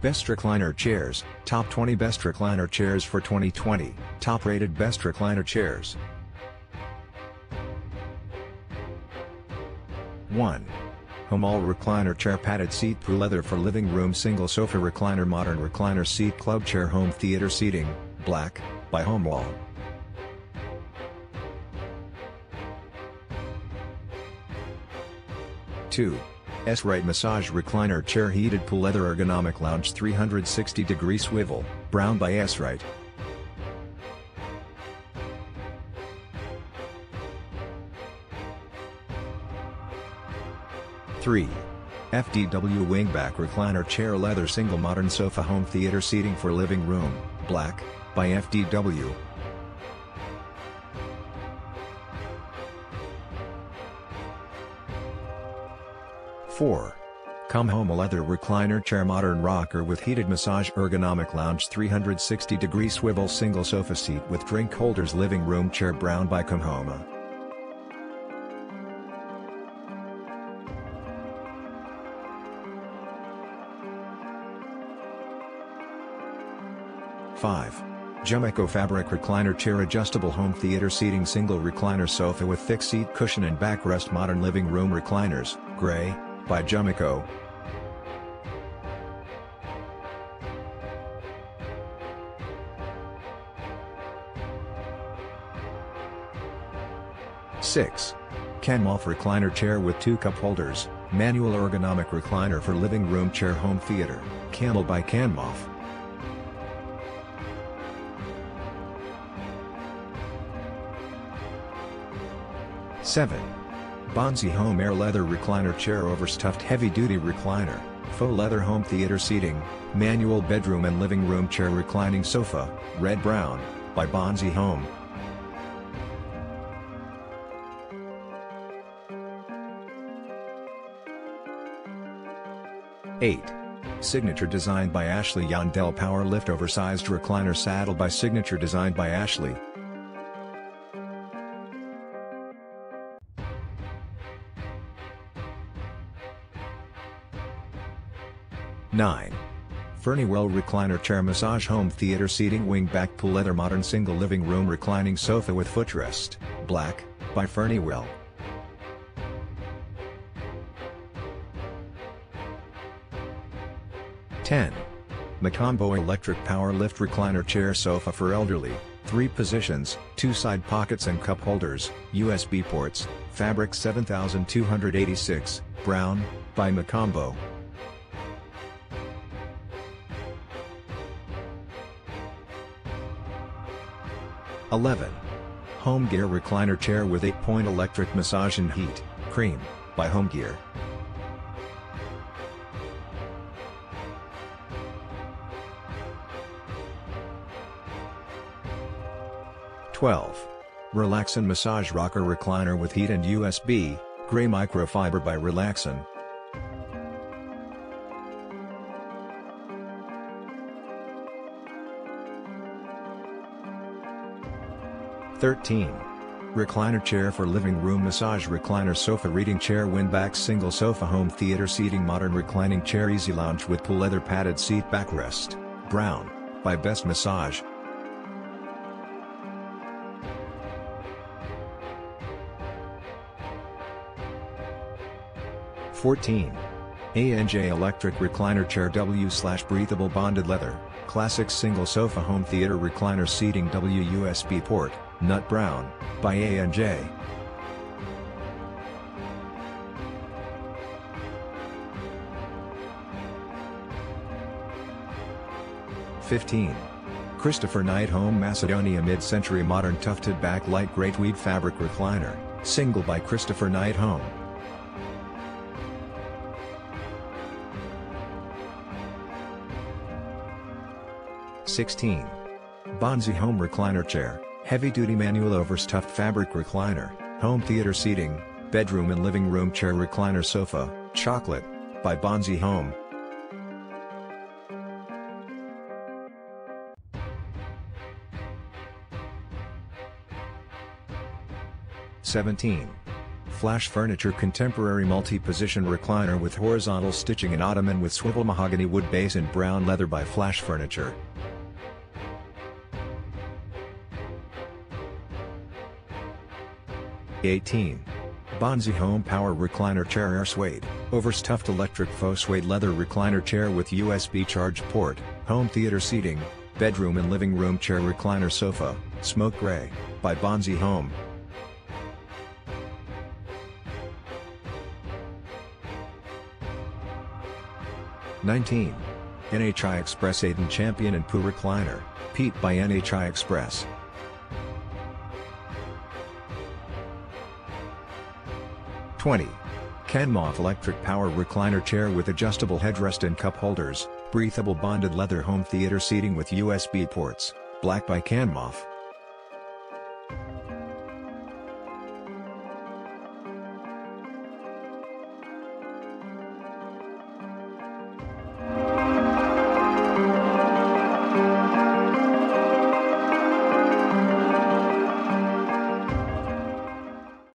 Best Recliner Chairs, Top 20 Best Recliner Chairs for 2020, Top Rated Best Recliner Chairs. 1. Homall Recliner Chair Padded Seat Poo Leather for Living Room Single Sofa Recliner Modern Recliner Seat Club Chair Home Theater Seating, Black, by Homewall. 2. Esright Massage Recliner Chair Heated Poo Leather Ergonomic Lounge 360 Degree Swivel, Brown by Esright. Three. FDW Wingback Recliner Chair Leather Single Modern Sofa Home Theater Seating for Living Room, Black, by FDW. 4. Comhoma leather recliner chair modern rocker with heated massage ergonomic lounge 360 degree swivel single sofa seat with drink holders living room chair brown by Come Home. Five. Jumico fabric recliner chair adjustable home theater seating single recliner sofa with thick seat cushion and backrest modern living room recliners, gray, by Jumico. Six. Kenmoff recliner chair with two cup holders, manual ergonomic recliner for living room chair home theater, Camel by Kenmoff. Seven. Bonzy Home Air Leather Recliner Chair Overstuffed Heavy Duty Recliner, Faux Leather Home Theater Seating, Manual Bedroom and Living Room Chair Reclining Sofa, Red Brown, by Bonzy Home. Eight. Signature designed by Ashley Yandel Power Lift Oversized Recliner Saddle by Signature designed by Ashley. 9. Fernywell Recliner Chair Massage Home Theater Seating Wingback Poo Leather Modern Single Living Room Reclining Sofa with Footrest, Black, by Fernywell. Ten. MCombo Electric Power Lift Recliner Chair Sofa for Elderly, 3 positions, 2 side pockets and cup holders, USB ports, fabric 7286, brown, by MCombo. 11. Home Gear Recliner Chair with 8-point electric massage and heat, cream, by Home Gear. Twelve. Relaxzen Massage Rocker Recliner with heat and USB, gray microfiber by Relaxzen, 13. Recliner chair for living room massage recliner sofa reading chair wingback single sofa home theater seating modern reclining chair easy lounge with pull leather padded seat backrest, brown, by Best Massage. Fourteen. ANJ Electric Recliner Chair W slash Breathable Bonded Leather, Classic Single Sofa Home Theater Recliner Seating W USB Port, Nut Brown, by A&J. Fifteen. Christopher Knight Home Macedonia Mid-Century Modern Tufted Back Light Gray Tweed Fabric Recliner, single by Christopher Knight Home. 16. Bonzy Home Recliner Chair, Heavy Duty Manual Overstuffed Fabric Recliner, Home Theater Seating, Bedroom and Living Room Chair Recliner Sofa, Chocolate, by Bonzy Home. Seventeen. Flash Furniture Contemporary Multi-Position Recliner with Horizontal Stitching and Ottoman with Swivel Mahogany Wood Base and Brown Leather by Flash Furniture. 18. Bonzy Home Power Recliner Chair Air Suede, Overstuffed Electric Faux Suede Leather Recliner Chair with USB Charge Port, Home Theater Seating, Bedroom and Living Room Chair Recliner Sofa, Smoke Gray, by Bonzy Home. Nineteen. NHI Express Aiden Champion and Poo Recliner, Pete by NHI Express. 20. Kenmoff Electric Power Recliner Chair with Adjustable Headrest and Cup Holders, Breathable Bonded Leather Home Theater Seating with USB ports, Black by Kenmoff.